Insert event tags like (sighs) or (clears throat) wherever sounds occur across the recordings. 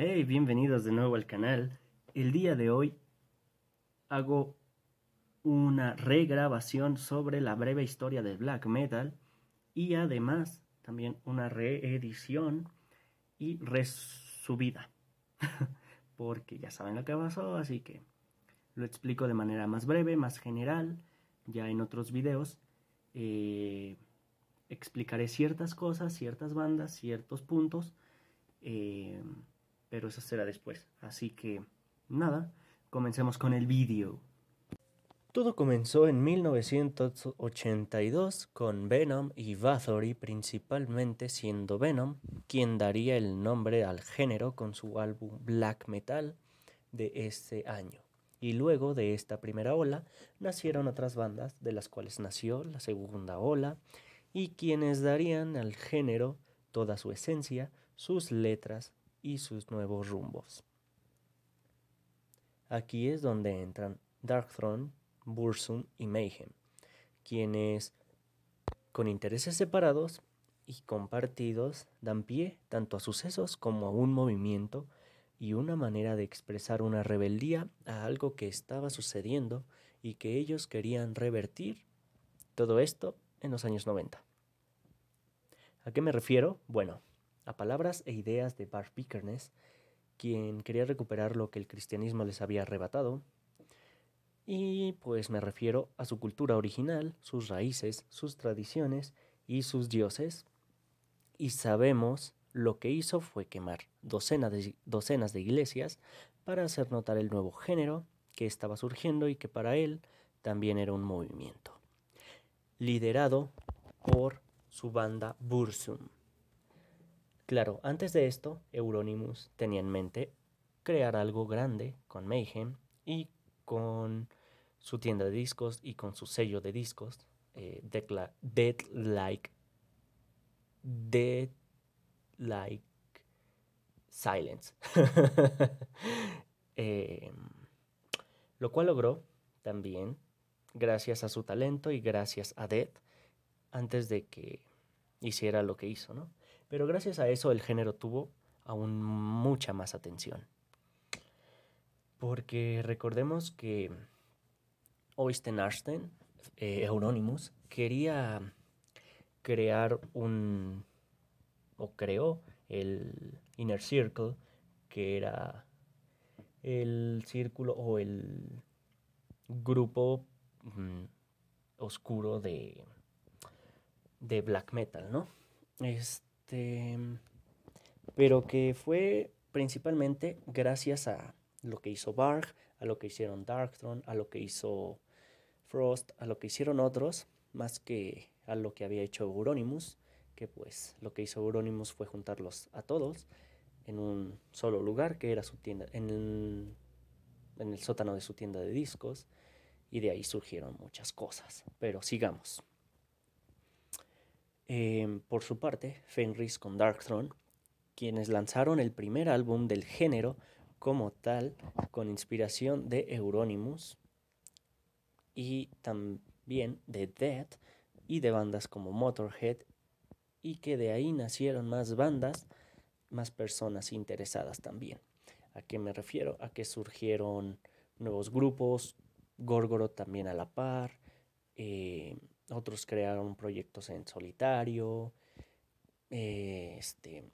Hey, bienvenidos de nuevo al canal. El día de hoy hago una regrabación sobre la breve historia del black metal y además también una reedición y resubida. (laughs) Porque ya saben lo que pasó, así que lo explico de manera más breve, más general. Ya en otros videos eh, explicaré ciertas cosas, ciertas bandas, ciertos puntos. Eh, pero eso será después. Así que, nada, comencemos con el vídeo. Todo comenzó en 1982 con Venom y Bathory principalmente siendo Venom quien daría el nombre al género con su álbum Black Metal de ese año. Y luego de esta primera ola nacieron otras bandas de las cuales nació la segunda ola y quienes darían al género toda su esencia, sus letras y sus nuevos rumbos. Aquí es donde entran Darkthrone, Bursum y Mayhem, quienes con intereses separados y compartidos dan pie tanto a sucesos como a un movimiento y una manera de expresar una rebeldía a algo que estaba sucediendo y que ellos querían revertir. Todo esto en los años 90. ¿A qué me refiero? Bueno, a palabras e ideas de Bart Pickerness, quien quería recuperar lo que el cristianismo les había arrebatado. Y pues me refiero a su cultura original, sus raíces, sus tradiciones y sus dioses. Y sabemos lo que hizo fue quemar docenas de, docenas de iglesias para hacer notar el nuevo género que estaba surgiendo y que para él también era un movimiento, liderado por su banda Bursum. Claro, antes de esto, Euronymous tenía en mente crear algo grande con Mayhem y con su tienda de discos y con su sello de discos, eh, Dead Like Dead Like Silence. (laughs) Em, lo cual logró también gracias a su talento y gracias a Dead antes de que hiciera lo que hizo, ¿no? Pero gracias a eso el género tuvo aún mucha más atención. Porque recordemos que Oysten Arsten, eh, Euronymous, quería crear un, o creó el Inner Circle, que era el círculo o el grupo mm, oscuro de, de black metal, ¿no? Este, este, pero que fue principalmente gracias a lo que hizo Barg, a lo que hicieron Darkthrone, a lo que hizo Frost, a lo que hicieron otros, más que a lo que había hecho Euronymous, que pues lo que hizo Euronymous fue juntarlos a todos en un solo lugar, que era su tienda, en el, en el sótano de su tienda de discos, y de ahí surgieron muchas cosas. Pero sigamos. Em, por su parte, Fenris con Darkthrone, quienes lanzaron el primer álbum del género como tal, con inspiración de Euronymous y también de Dead y de bandas como Motorhead, y que de ahí nacieron más bandas, más personas interesadas también. ¿A qué me refiero? A que surgieron nuevos grupos, Gorgoroth también a la par, eh, otros crearon proyectos en solitario, eh, este,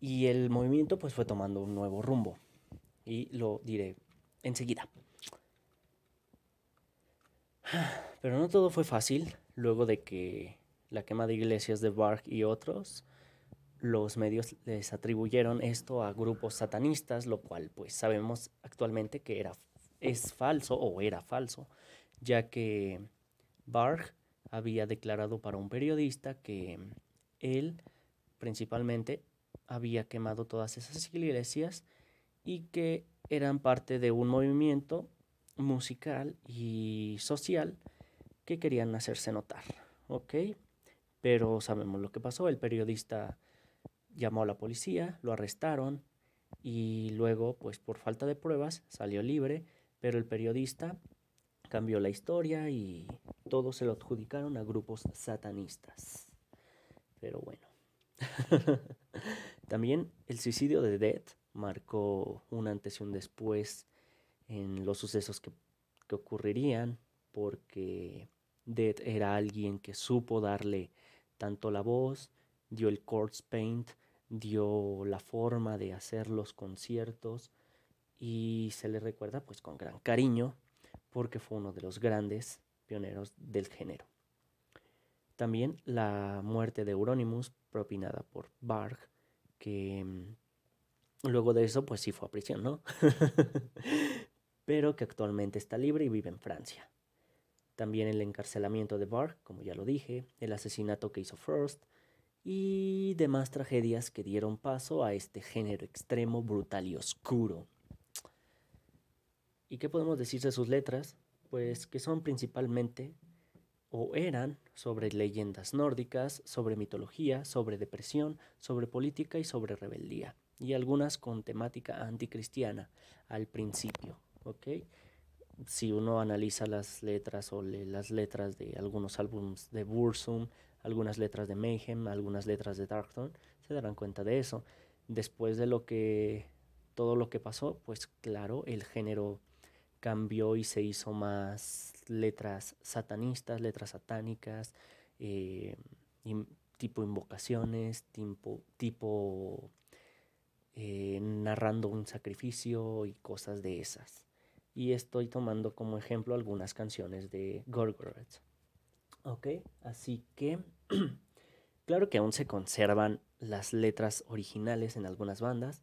y el movimiento pues fue tomando un nuevo rumbo, y lo diré enseguida. (sighs) Pero no todo fue fácil, luego de que la quema de iglesias de Bark y otros, los medios les atribuyeron esto a grupos satanistas, lo cual pues sabemos actualmente que era, es falso o era falso, ya que Barg había declarado para un periodista que él principalmente había quemado todas esas iglesias y que eran parte de un movimiento musical y social que querían hacerse notar, ¿ok? Pero sabemos lo que pasó, el periodista llamó a la policía, lo arrestaron y luego, pues por falta de pruebas, salió libre, pero el periodista cambió la historia y todo se lo adjudicaron a grupos satanistas. Pero bueno. (laughs) También el suicidio de Dead marcó un antes y un después en los sucesos que, que ocurrirían, porque Dead era alguien que supo darle tanto la voz, dio el corpse paint, dio la forma de hacer los conciertos y se le recuerda pues con gran cariño porque fue uno de los grandes pioneros del género. También la muerte de Euronymous propinada por Barg, que mm, luego de eso pues sí fue a prisión, ¿no? (laughs) Pero que actualmente está libre y vive en Francia. También el encarcelamiento de Barg, como ya lo dije, el asesinato que hizo First, y demás tragedias que dieron paso a este género extremo, brutal y oscuro. ¿Y qué podemos decir de sus letras? Pues que son principalmente o eran sobre leyendas nórdicas, sobre mitología, sobre depresión, sobre política y sobre rebeldía, y algunas con temática anticristiana al principio, ¿ok? Si uno analiza las letras o las letras de algunos álbumes de Bursum, algunas letras de Mayhem, algunas letras de Darkthrone, se darán cuenta de eso. Después de lo que todo lo que pasó, pues claro, el género cambió y se hizo más letras satanistas, letras satánicas, eh, tipo invocaciones, tipo, tipo eh, narrando un sacrificio y cosas de esas. Y estoy tomando como ejemplo algunas canciones de Gorgoroth. Ok, así que (clears throat) claro que aún se conservan las letras originales en algunas bandas,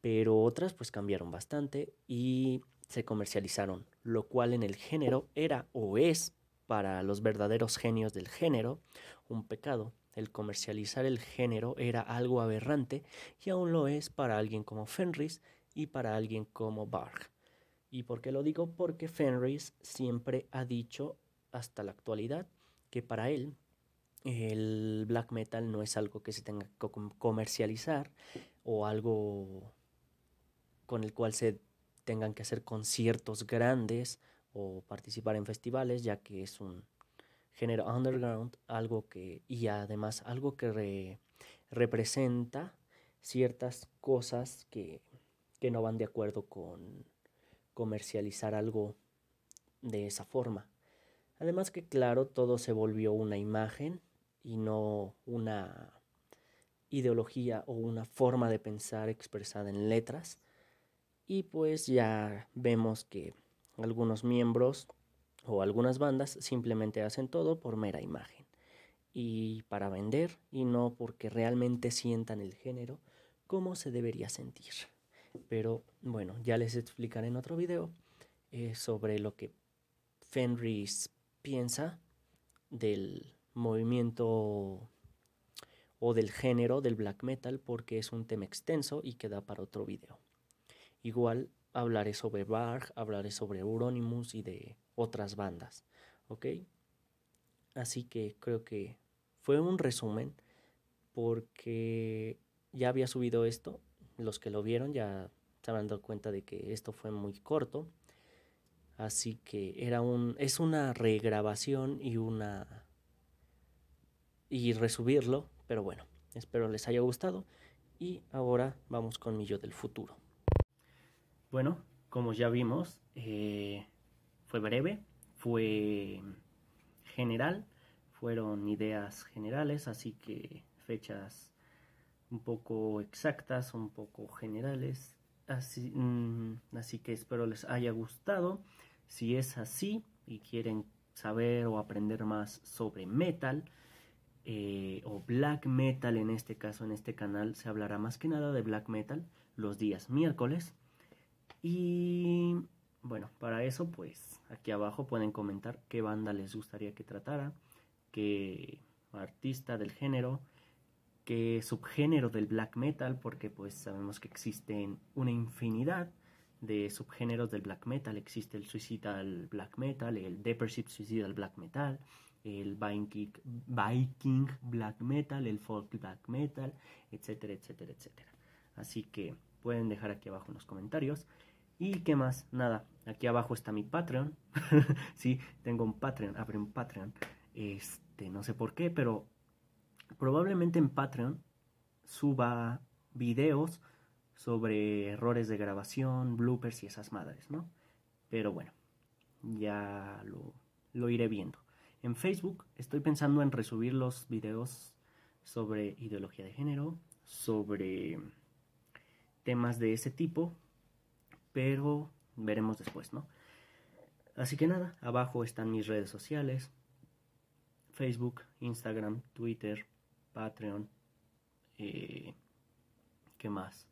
pero otras pues cambiaron bastante y se comercializaron, lo cual en el género era o es para los verdaderos genios del género un pecado. El comercializar el género era algo aberrante y aún lo es para alguien como Fenris y para alguien como Barg. ¿Y por qué lo digo? Porque Fenris siempre ha dicho hasta la actualidad que para él el black metal no es algo que se tenga que comercializar o algo con el cual se tengan que hacer conciertos grandes o participar en festivales, ya que es un género underground, algo que y además algo que representa ciertas cosas que, que no van de acuerdo con comercializar algo de esa forma. Además que claro, todo se volvió una imagen y no una ideología o una forma de pensar expresada en letras. Y pues ya vemos que algunos miembros o algunas bandas simplemente hacen todo por mera imagen y para vender y no porque realmente sientan el género como se debería sentir. Pero bueno, ya les explicaré en otro video eh, sobre lo que Fenris piensa del movimiento o del género del black metal porque es un tema extenso y queda para otro video. Igual hablaré sobre Barg, hablaré sobre Euronymous y de otras bandas, ¿ok? Así que creo que fue un resumen porque ya había subido esto, los que lo vieron ya se habrán dado cuenta de que esto fue muy corto Así que era un, es una regrabación y una y resubirlo, pero bueno, espero les haya gustado y ahora vamos con mi yo del futuro. Bueno, como ya vimos, eh, fue breve, fue general, fueron ideas generales, así que fechas un poco exactas, un poco generales, así, mm, que espero les haya gustado. Si es así y quieren saber o aprender más sobre metal eh, o black metal, en este caso, en este canal, se hablará más que nada de black metal los días miércoles. Y bueno, para eso, pues aquí abajo pueden comentar qué banda les gustaría que tratara, qué artista del género, qué subgénero del black metal, porque pues sabemos que existen una infinidad de subgéneros del black metal. Existe el suicidal black metal, el depressive suicidal black metal, el Viking, Viking black metal, el folk black metal, etcétera, etcétera, etcétera. Así que pueden dejar aquí abajo en los comentarios. ¿Y qué más? Nada, aquí abajo está mi Patreon. (laughs) sí, tengo un Patreon, abrí un Patreon. Este, no sé por qué, pero probablemente en Patreon suba videos sobre errores de grabación, bloopers y esas madres, ¿no? Pero bueno, ya lo, lo iré viendo. En Facebook estoy pensando en resubir los videos sobre ideología de género, sobre temas de ese tipo, pero veremos después, ¿no? Así que nada, abajo están mis redes sociales, Facebook, Instagram, Twitter, Patreon, eh, ¿qué más?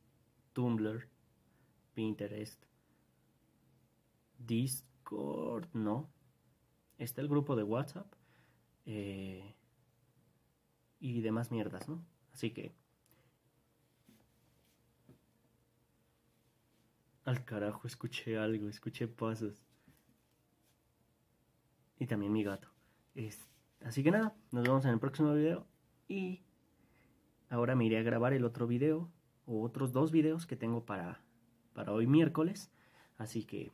Tumblr, Pinterest, Discord, no. Está el grupo de WhatsApp eh, y demás mierdas, ¿no? Así que... Al carajo, escuché algo, escuché pasos. Y también mi gato. así que nada, nos vemos en el próximo video. Y ahora me iré a grabar el otro video. O otros dos videos que tengo para, para hoy miércoles. Así que.